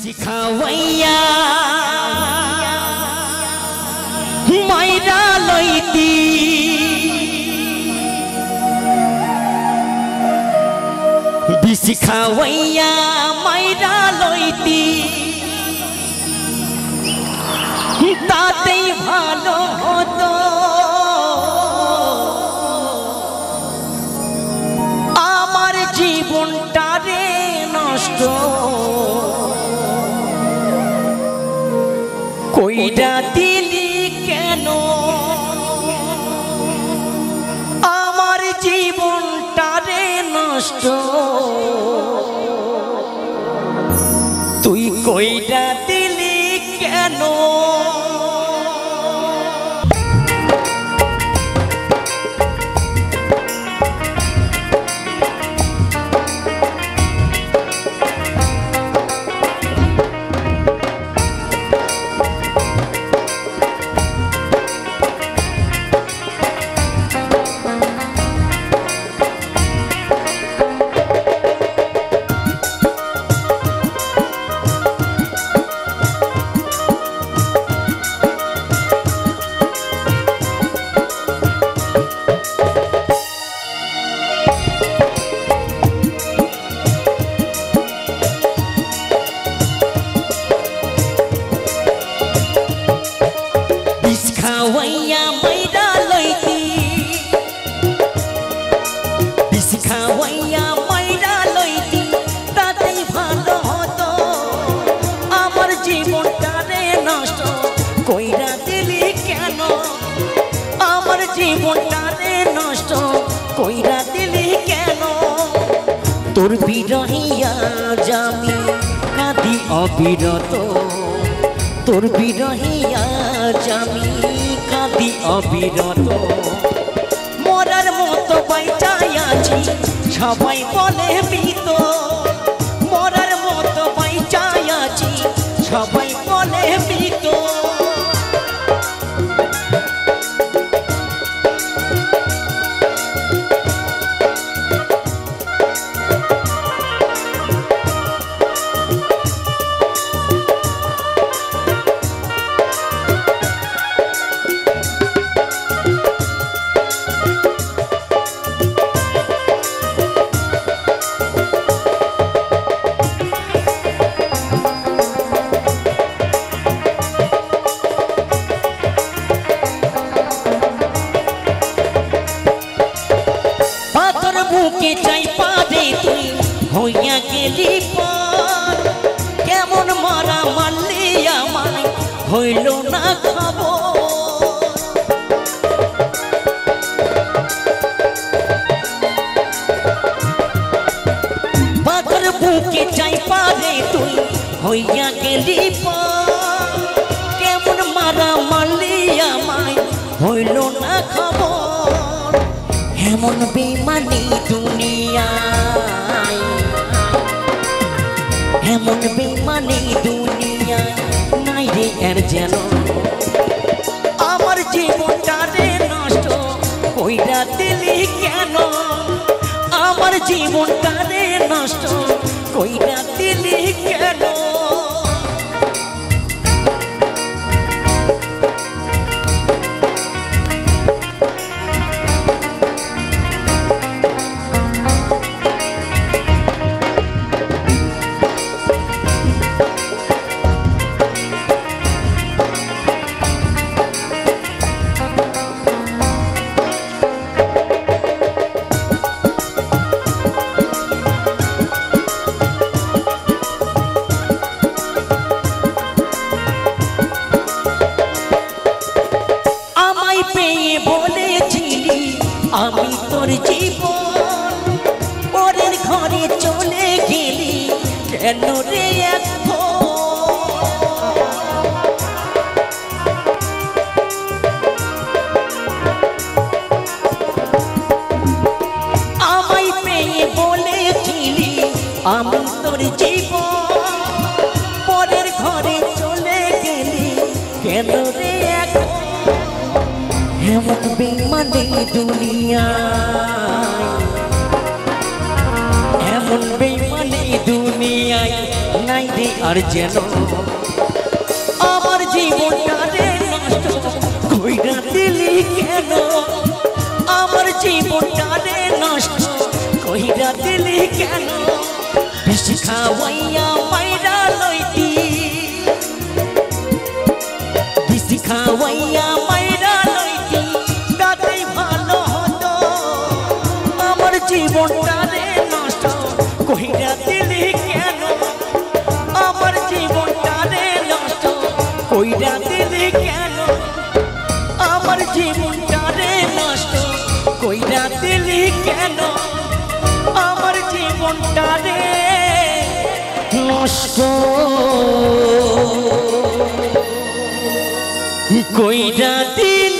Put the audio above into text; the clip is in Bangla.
শিখাওয়াইয়া মাইরা লইতি বিশি খাওয়াইয়া মাইরা লইতি তাতেই ভালো হতো কইরা দিলি কেন? আমার জীবনটারে নষ্ট। তুই কইরা দিলি কেন? খাওয়াইয়া লইতি, তাতেই ভালো হতো। আমার জীবনটা রে নষ্ট কইরা দিলি কেন? আমার জীবনটা রে নষ্ট কইরা দিলি কেন? তোর বিরহিয়া জামি কাঁদি অবিরত। তোর বিরহিয়া জামি কাঁদি অবিরত। মরার মতো বাইচাই আছি সবাই বলে মৃত। মরার গেলি পর, কেমন মারা মারলি আমায়, হইল না খবর। পাথর বুকে চাই পাবে তুই, হইয়া গেলি পর, কেমন মারা মারলি আমায়, হইল না খবর। এমন বেমানি দুনিয়ায় এমন দুনিয়া নাই রে এর যেন। আমার জীবনটা রে নষ্ট কইরা দিলি কেন? আমার জীবনটা রে নষ্ট কইরা দিলি পরের ঘরে চলে গেলি রে বলেছিলি আমি তোর জীবন বেমানে দুনিয়ায় এমন বেমানে দুনিয়ায় নাই রে আর যেন। আমার জীবনটা রে নষ্ট কইরা দিলি কেন? আমার জীবনটা রে নষ্ট কইরা দিলি কেন? বিষ খাওয়াইয়া মাইরা লইতি। বিষ খাওয়াইয়া জীবনটা নষ্ট। কইরা দিলি কেন? আমার জীবনটা নষ্ট। কইরা দিলি কেন? আমার জীবনটা নষ্ট। কইরা দিলি কেন? আমার জীবনটা নষ্ট। কইরা দিলি